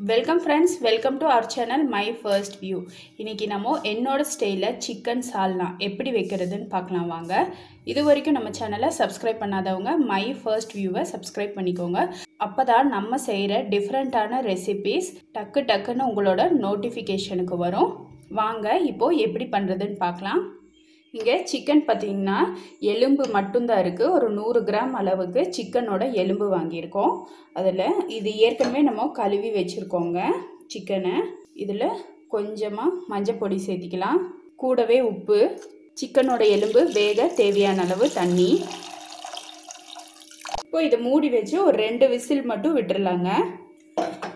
Welcome friends welcome to our channel my first view இன்றைக்கி நம்ம என்னோட ஸ்டைலில் சிக்கன் சால்னா எப்படி வைக்கிறதுன்னு பார்க்கலாம் வாங்க. இது வரைக்கும் நம்ம சேனலை சப்ஸ்கிரைப் பண்ணாதவங்க மை ஃபர்ஸ்ட் வியூவை சப்ஸ்கிரைப் பண்ணிக்கோங்க. அப்போ தான் நம்ம செய்கிற டிஃப்ரெண்ட்டான ரெசிபீஸ் டக்கு டக்குன்னு உங்களோட நோட்டிஃபிகேஷனுக்கு வரும். வாங்க இப்போது எப்படி பண்ணுறதுன்னு பார்க்கலாம். இங்கே சிக்கன் பார்த்திங்கன்னா எலும்பு மட்டும்தான் இருக்குது ஒரு நூறு கிராம் அளவுக்கு சிக்கனோட எலும்பு வாங்கியிருக்கோம். அதில் இது ஏற்கனவே நம்ம கழுவி வச்சுருக்கோங்க சிக்கனை இதில் கொஞ்சமாக மஞ்சள் பொடி சேர்த்திக்கலாம். கூடவே உப்பு. சிக்கனோட எலும்பு வேக தேவையான அளவு தண்ணி. இப்போ இதை மூடி வச்சு ஒரு ரெண்டு விசில் மட்டும் விட்டுறலாங்க.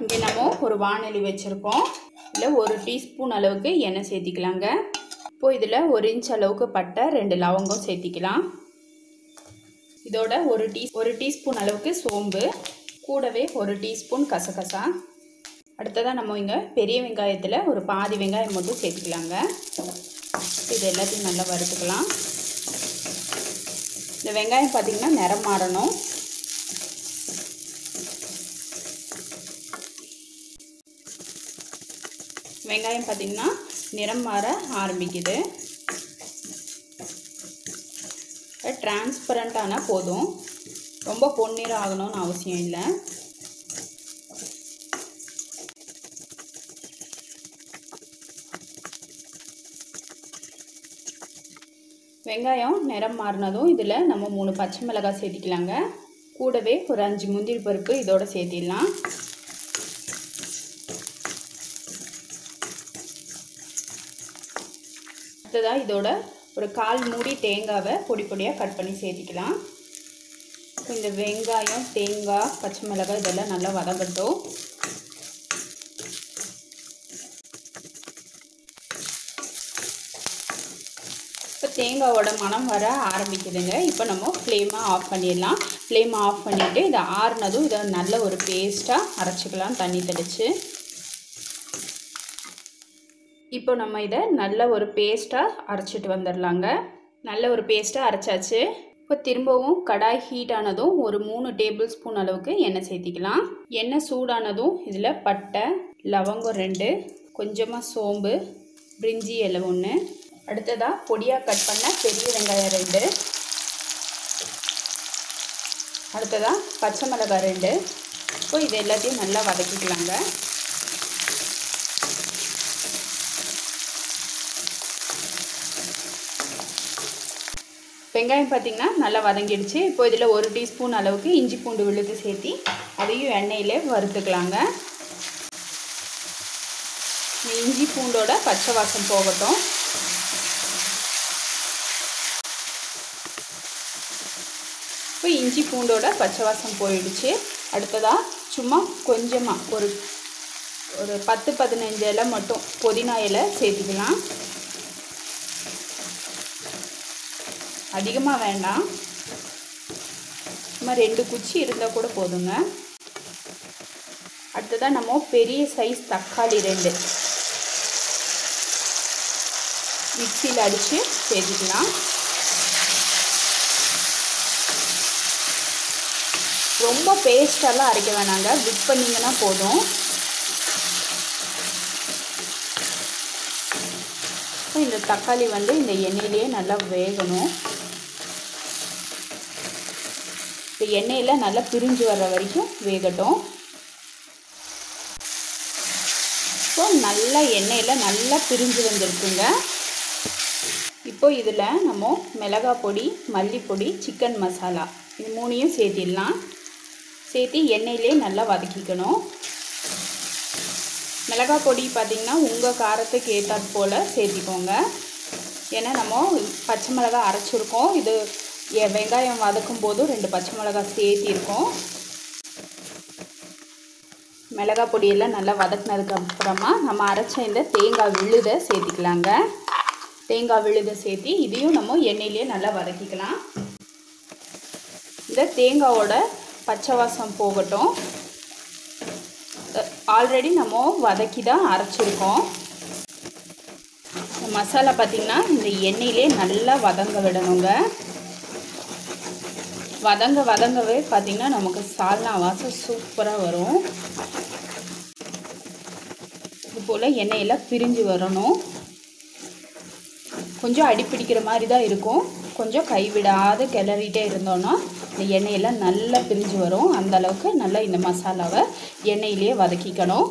இங்கே நம்ம ஒரு வானொலி வச்சுருக்கோம். இல்லை ஒரு டீஸ்பூன் அளவுக்கு எண்ணெய் சேர்த்திக்கலாங்க. இப்போது இதில் ஒரு இன்ச் அளவுக்கு பட்டை ரெண்டு லவங்கம் சேர்த்திக்கலாம். இதோட ஒரு டீ ஒரு டீஸ்பூன் அளவுக்கு சோம்பு கூடவே ஒரு டீஸ்பூன் கசகசா. அடுத்ததாக நம்ம இங்கே பெரிய வெங்காயத்தில் ஒரு பாதி வெங்காயம் மட்டும் சேர்த்துக்கலாங்க. இது எல்லாத்தையும் நல்லா வறுத்துக்கலாம். இந்த வெங்காயம் பார்த்திங்கன்னா நிறம் மாறணும். வெங்காயம் பார்த்திங்கன்னா நிறம் மாற ஆரம்பிக்குது. டிரான்ஸ்பரண்ட் ஆனால் போதும். ரொம்ப பொன்னிறம் ஆகணும்னு அவசியம் இல்லை. வெங்காயம் நிறம் மாறினதும் இதில் நம்ம மூணு பச்சை மிளகாய் சேர்த்திக்கலாங்க. கூடவே ஒரு அஞ்சு முந்திரி பருப்பு இதோட சேர்த்திடலாம். அடுத்ததாக இதோட ஒரு கால் மூடி தேங்காவை பொடி பொடியாக கட் பண்ணி சேர்த்திக்கலாம். இந்த வெங்காயம் தேங்காய் பச்சை மிளகாய் இதெல்லாம் நல்லா வதங்கட்டும். இப்போ தேங்காவோட மனம் வர ஆரம்பிக்குதுங்க. இப்போ நம்ம ஃப்ளேமாக ஆஃப் பண்ணிடலாம். ஃப்ளேமை ஆஃப் பண்ணிவிட்டு இதை ஆறுனதும் இதை நல்ல ஒரு பேஸ்ட்டாக அரைச்சிக்கலாம் தண்ணி தெளித்து இப்போ நம்ம இதை நல்ல ஒரு பேஸ்ட்டாக அரைச்சிட்டு வந்துடலாங்க. நல்ல ஒரு பேஸ்ட்டாக அரைச்சாச்சு. இப்போ திரும்பவும் கடாய் ஹீட் ஆனதும் ஒரு மூணு டேபிள் ஸ்பூன் அளவுக்கு எண்ணெய் சேர்த்திக்கலாம். எண்ணெய் சூடானதும் இதில் பட்டை லவங்கம் ரெண்டு கொஞ்சமாக சோம்பு பிரிஞ்சி இலை ஒன்று. அடுத்ததாக பொடியாக கட் பண்ண பெரிய வெங்காயம் ரெண்டு. அடுத்ததாக பச்சை மிளகாய் ரெண்டு. இப்போ இது எல்லாத்தையும் நல்லா வதக்கிக்கலாங்க. வெங்காயம் பார்த்திங்கன்னா நல்லா வதங்கிடுச்சு. இப்போ இதில் ஒரு டீஸ்பூன் அளவுக்கு இஞ்சி பூண்டு விழுது சேர்த்தி அதையும் எண்ணெயில் வறுத்துக்கலாங்க. இஞ்சி பூண்டோட பச்சை வாசம் போகட்டும். இப்போ இஞ்சி பூண்டோட பச்சை வாசம் போயிடுச்சு. அடுத்ததாக சும்மா கொஞ்சமாக ஒரு ஒரு பத்து பதினஞ்சு இலை மட்டும் புதினா இலை சேர்த்துக்கலாம். அதிகமாக வேண்டாம். சும்மா ரெண்டு குச்சி இருந்தால் கூட போதுங்க. அடுத்ததாக நம்ம பெரிய சைஸ் தக்காளி ரெண்டு. மிக்சியில் அடித்து சேர்த்துக்கலாம். ரொம்ப பேஸ்டெல்லாம் அரைக்க வேணாங்க. விட் பண்ணிங்கன்னா போதும். இந்த தக்காளி வந்து இந்த எண்ணெயிலேயே நல்லா வேகணும். இந்த எண்ணெயில் நல்லா பிரிஞ்சு வர்ற வரைக்கும் வேகட்டும். இப்போ நல்லா எண்ணெயில் நல்லா பிரிஞ்சு வந்திருக்குங்க. இப்போ இதில் நம்ம மிளகாய் பொடி மல்லிப்பொடி சிக்கன் மசாலா இது மூணையும் சேர்த்திடலாம். சேர்த்து எண்ணெயிலே நல்லா வதக்கிக்கணும். மிளகாய் பொடி பார்த்திங்கன்னா உங்கள் காரத்துக்கு ஏற்றாற் போல் சேர்த்திக்கோங்க. ஏன்னா நம்ம பச்சை மிளகாய் அரைச்சிருக்கோம். இது வெங்காயம் வதக்கும் போதும் ரெண்டு பச்சை மிளகாய் சேர்த்திருக்கோம். மிளகாய் பொடியெல்லாம் நல்லா வதக்கினதுக்கு அப்புறமா நம்ம அரைச்ச இந்த தேங்காய் விழுதை சேர்த்திக்கலாங்க. தேங்காய் விழுதை சேர்த்தி இதையும் நம்ம எண்ணெயிலே நல்லா வதக்கிக்கலாம். இந்த தேங்காவோட பச்சை வாசம் போகட்டும். ஆல்ரெடி நம்ம வதக்கி தான் அரைச்சிருக்கோம். மசாலா பார்த்திங்கன்னா இந்த எண்ணெயிலே நல்லா வதங்க விடணுங்க. வதங்க வதங்கவே பார்த்திங்கன்னா நமக்கு சால்னா வாசம் சூப்பராக வரும். இது போல் எண்ணெயெல்லாம் பிரிஞ்சு வரணும். கொஞ்சம் அடிப்பிடிக்கிற மாதிரி தான் இருக்கும். கொஞ்சம் கைவிடாது கிளறிட்டே இருந்தோன்னா இந்த எண்ணெயெல்லாம் நல்லா பிரிஞ்சு வரும். அந்த அளவுக்கு நல்லா இந்த மசாலாவை எண்ணெயிலேயே வதக்கிக்கணும்.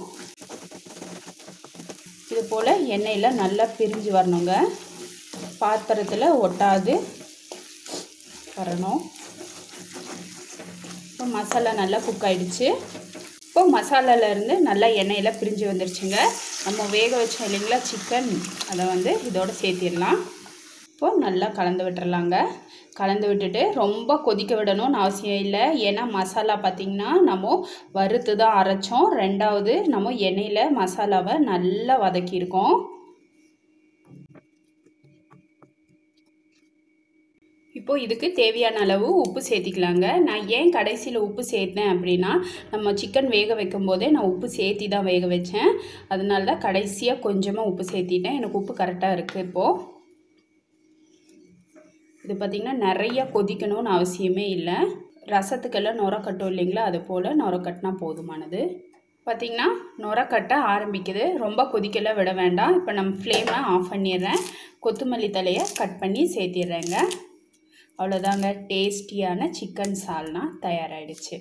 இது போல் எண்ணெயில் நல்லா பிரிஞ்சு வரணுங்க. பாத்திரத்தில் ஒட்டாது. வரணும். மசாலா நல்லா குக் ஆகிடுச்சு இப்போ மசாலாவிலேருந்து நல்லா எண்ணெயில் பிரிஞ்சு வந்துருச்சுங்க. நம்ம வேக வச்சோம் இல்லைங்களா சிக்கன் அதை வந்து இதோடு சேர்த்திடலாம். இப்போது நல்லா கலந்து விட்டுறலாங்க. கலந்து விட்டுட்டு ரொம்ப கொதிக்க விடணும்னு அவசியம் இல்லை. ஏன்னா மசாலா பார்த்திங்கன்னா நம்ம வறுத்து தான் அரைச்சோம். ரெண்டாவது நம்ம எண்ணெயில் மசாலாவை நல்லா வதக்கியிருக்கோம். இப்போது இதுக்கு தேவையான அளவு உப்பு சேர்த்திக்கலாங்க. நான் ஏன் கடைசியில் உப்பு சேர்த்தேன் அப்படின்னா நம்ம சிக்கன் வேக வைக்கும் போதே நான் உப்பு சேர்த்தி தான் வேக வச்சேன். அதனால தான் கடைசியாக கொஞ்சமாக உப்பு சேர்த்திட்டேன். எனக்கு உப்பு கரெக்டாக இருக்குது இப்போது இது பார்த்திங்கன்னா நிறைய கொதிக்கணும்னு அவசியமே இல்லை. ரசத்துக்கெல்லாம் நுர கட்டும் இல்லைங்களா? அது போல் நுர கட்டினா போதுமானது. பார்த்திங்கன்னா நுர கட்ட ஆரம்பிக்குது. ரொம்ப கொதிக்கலாம் விட வேண்டாம். இப்போ நம்ம ஃப்ளேமை ஆஃப் பண்ணிடுறேன். கொத்தமல்லி தலையை கட் பண்ணி சேர்த்திடுறேங்க. அவ்வளோதாங்க. டேஸ்டியான சிக்கன் சால்னா தயாராகிடுச்சு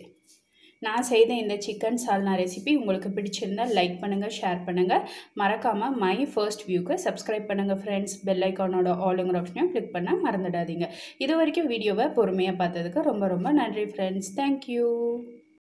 நான் செய்த இந்த சிக்கன் சால்னா ரெசிபி உங்களுக்கு பிடிச்சிருந்தால் லைக் பண்ணுங்கள் ஷேர் பண்ணுங்கள் மறக்காமல் மை ஃபர்ஸ்ட் வியூக்கு சப்ஸ்கிரைப் பண்ணுங்கள் ஃப்ரெண்ட்ஸ். பெல் ஐக்கானோட ஆளுங்கிற ஆப்ஷனையும் கிளிக் பண்ண மறந்துடாதீங்க. இது வரைக்கும் வீடியோவை பொறுமையாக பார்த்ததுக்கு ரொம்ப ரொம்ப நன்றி ஃப்ரெண்ட்ஸ். தேங்க்யூ